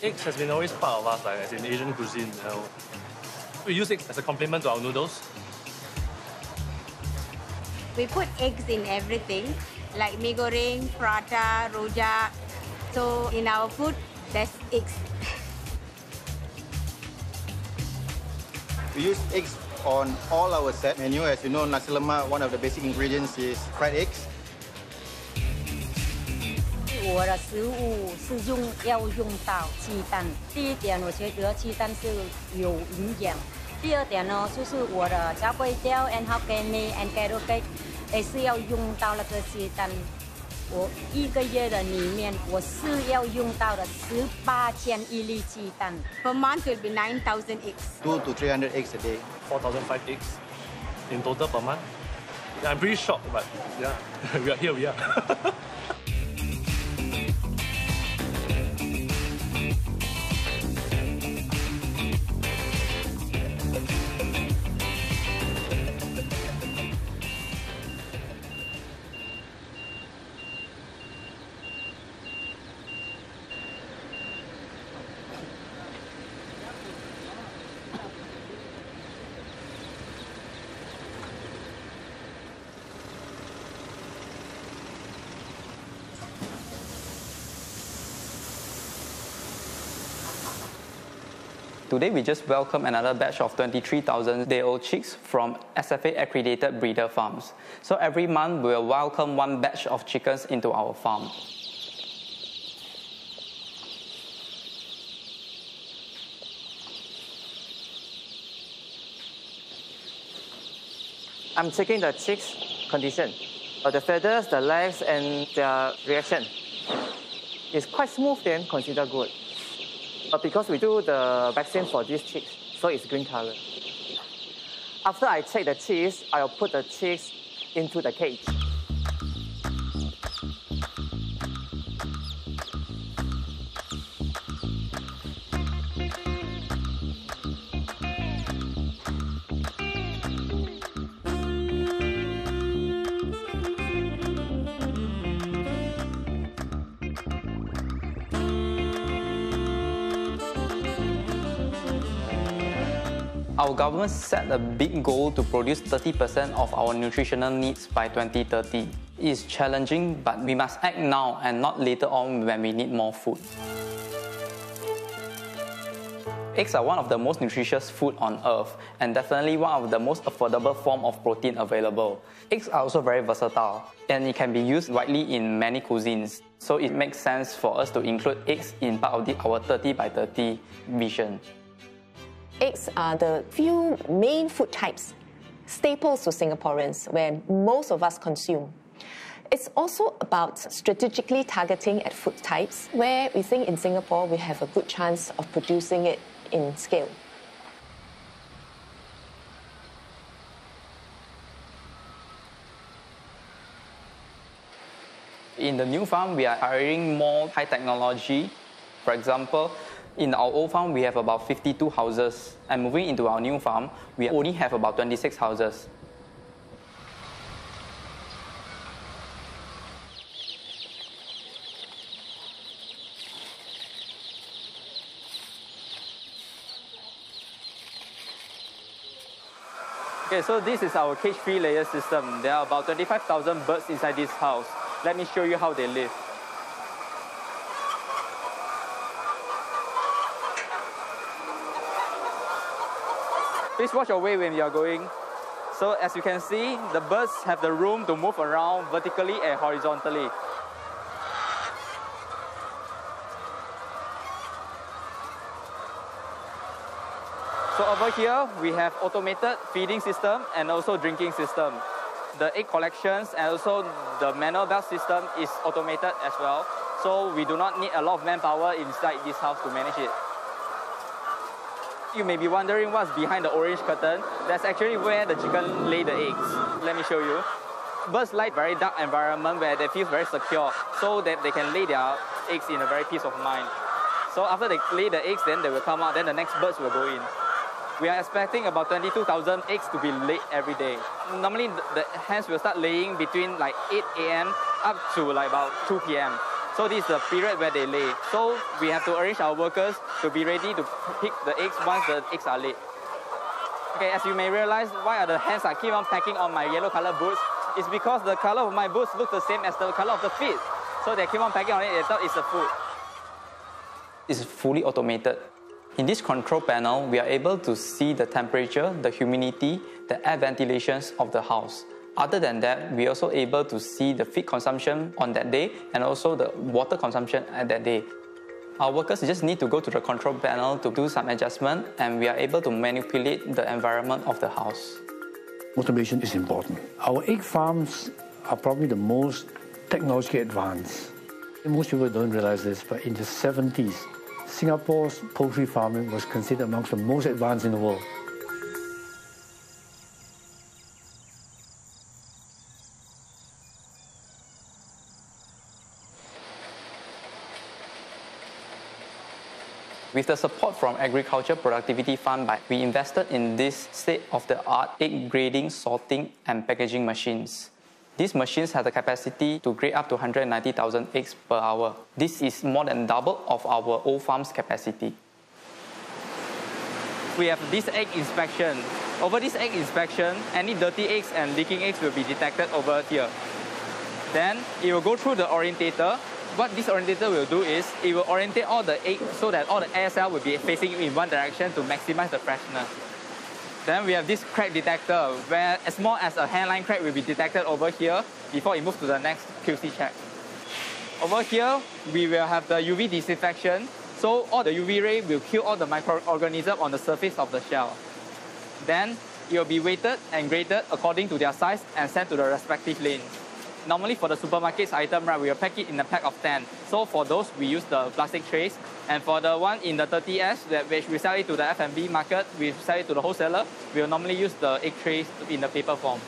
Eggs has been always part of us, like as in Asian cuisine. You know. We use eggs as a complement to our noodles. We put eggs in everything, like mee goreng, prata, rojak. So in our food, there's eggs. We use eggs on all our set menu. As you know, nasi lemak, one of the basic ingredients is fried eggs. 我的食物是用要用到鸡蛋。第一点，我觉得鸡蛋是有营养。第二点呢，就是我的炸粿条 and Hokkien mee and carrot cake 也是要用到那个鸡蛋。我一个月的里面，我是要用到的十八千一粒鸡蛋。Per month will be nine thousand eggs. Two to three hundred eggs a day. Four thousand five eggs in total per month. I'm pretty shocked, but yeah, we are here, we are. Today, we just welcome another batch of 23,000 day-old chicks from SFA accredited breeder farms. So every month, we'll welcome one batch of chickens into our farm. I'm checking the chicks' condition. The feathers, the legs, and their reaction. It's quite smooth then, consider good. But because we do the vaccine for these chicks, so it's green color. After I check the chicks, I'll put the chicks into the cage. Our government set a big goal to produce 30% of our nutritional needs by 2030. It's challenging, but we must act now and not later on when we need more food. Eggs are one of the most nutritious food on earth and definitely one of the most affordable form of protein available. Eggs are also very versatile and it can be used widely in many cuisines. So it makes sense for us to include eggs in part of the, our 30 by 30 vision. Eggs are the few main food types, staples to Singaporeans, where most of us consume. It's also about strategically targeting at food types where we think in Singapore we have a good chance of producing it in scale. In the new farm, we are hiring more high technology. For example, in our old farm, we have about 52 houses. And moving into our new farm, we only have about 26 houses. Okay, so this is our cage-free layer system. There are about 25,000 birds inside this house. Let me show you how they live. Please watch your way when you are going. So as you can see, the birds have the room to move around vertically and horizontally. So over here, we have automated feeding system and also drinking system. The egg collections and also the manual belt system is automated as well. So we do not need a lot of manpower inside this house to manage it. You may be wondering what's behind the orange curtain. That's actually where the chicken lay the eggs. Let me show you. Birds like very dark environment where they feel very secure so that they can lay their eggs in a very peace of mind. So after they lay the eggs, then they will come out, then the next birds will go in. We are expecting about 22,000 eggs to be laid every day. Normally, the, hens will start laying between like 8 a.m. up to like about 2 p.m. So this is the period where they lay. So we have to arrange our workers to be ready to pick the eggs once the eggs are laid. Okay, as you may realize, why are the hands I keep on packing on my yellow color boots? It's because the color of my boots look the same as the color of the feet. So they keep on packing on it, they thought it's the food. It's fully automated. In this control panel, we are able to see the temperature, the humidity, the air ventilations of the house. Other than that, we also able to see the feed consumption on that day and also the water consumption at that day. Our workers just need to go to the control panel to do some adjustment and we are able to manipulate the environment of the house. Automation is important. Our egg farms are probably the most technologically advanced. Most people don't realize this, but in the 70s, Singapore's poultry farming was considered amongst the most advanced in the world. With the support from Agriculture Productivity Fund, we invested in this state-of-the-art egg grading, sorting, and packaging machines. These machines have the capacity to grade up to 190,000 eggs per hour. This is more than double of our old farm's capacity. We have this egg inspection. Over this egg inspection, any dirty eggs and leaking eggs will be detected over here. Then it will go through the orientator what this orientator will do is it will orientate all the egg so that all the air cells will be facing in one direction to maximize the freshness. Then we have this crack detector where as small as a hairline crack will be detected over here before it moves to the next QC check. Over here, we will have the UV disinfection. So all the UV ray will kill all the microorganisms on the surface of the shell. Then it will be weighted and graded according to their size and sent to the respective lanes normally for the supermarkets item, right, we will pack it in a pack of 10. So for those, we use the plastic trays. And for the one in the 30S, that which we sell it to the F&B market, we sell it to the wholesaler, we will normally use the egg trays in the paper form.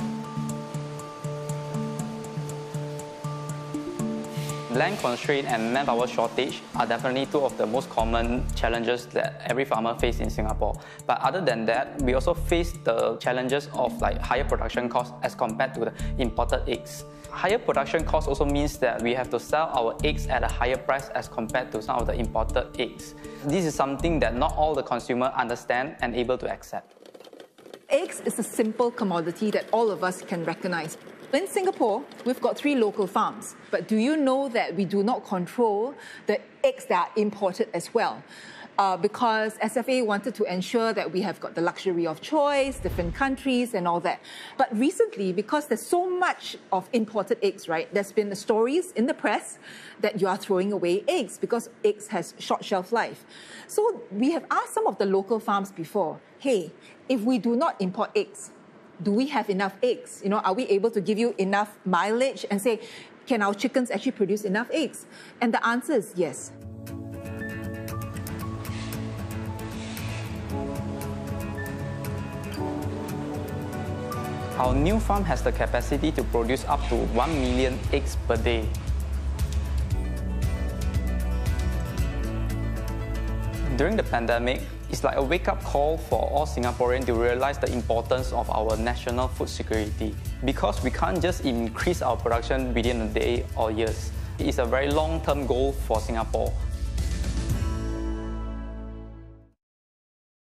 Land constraint and manpower shortage are definitely two of the most common challenges that every farmer faces in Singapore. But other than that, we also face the challenges of like higher production costs as compared to the imported eggs. Higher production cost also means that we have to sell our eggs at a higher price as compared to some of the imported eggs. This is something that not all the consumer understand and able to accept. Eggs is a simple commodity that all of us can recognize. In Singapore, we've got three local farms, but do you know that we do not control the eggs that are imported as well? Uh, because SFA wanted to ensure that we have got the luxury of choice, different countries, and all that. But recently, because there's so much of imported eggs, right, there's been the stories in the press that you are throwing away eggs because eggs has short shelf life. So we have asked some of the local farms before, hey, if we do not import eggs, do we have enough eggs? You know, are we able to give you enough mileage and say, can our chickens actually produce enough eggs? And the answer is yes. Our new farm has the capacity to produce up to 1 million eggs per day. During the pandemic, it's like a wake-up call for all Singaporeans to realize the importance of our national food security. Because we can't just increase our production within a day or years. It's a very long-term goal for Singapore.